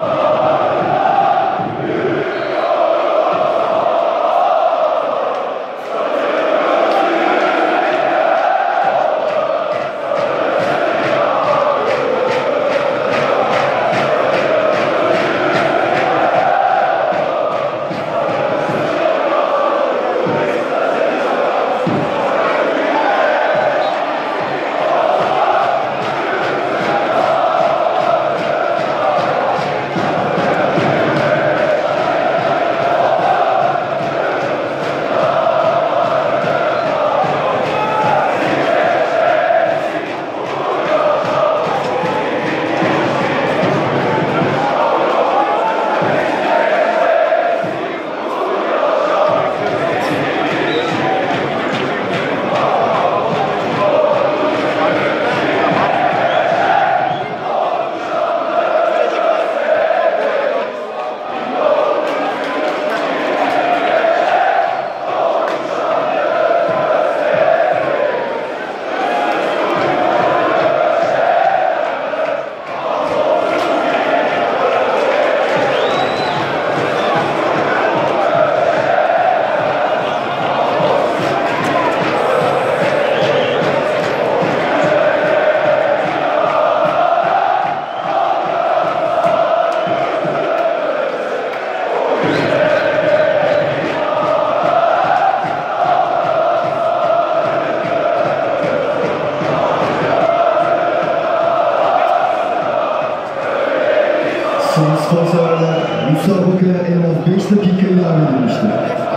Uh... sponsorlar Mustafa Bakır'a en az 5 dakika ilave edilmiştir.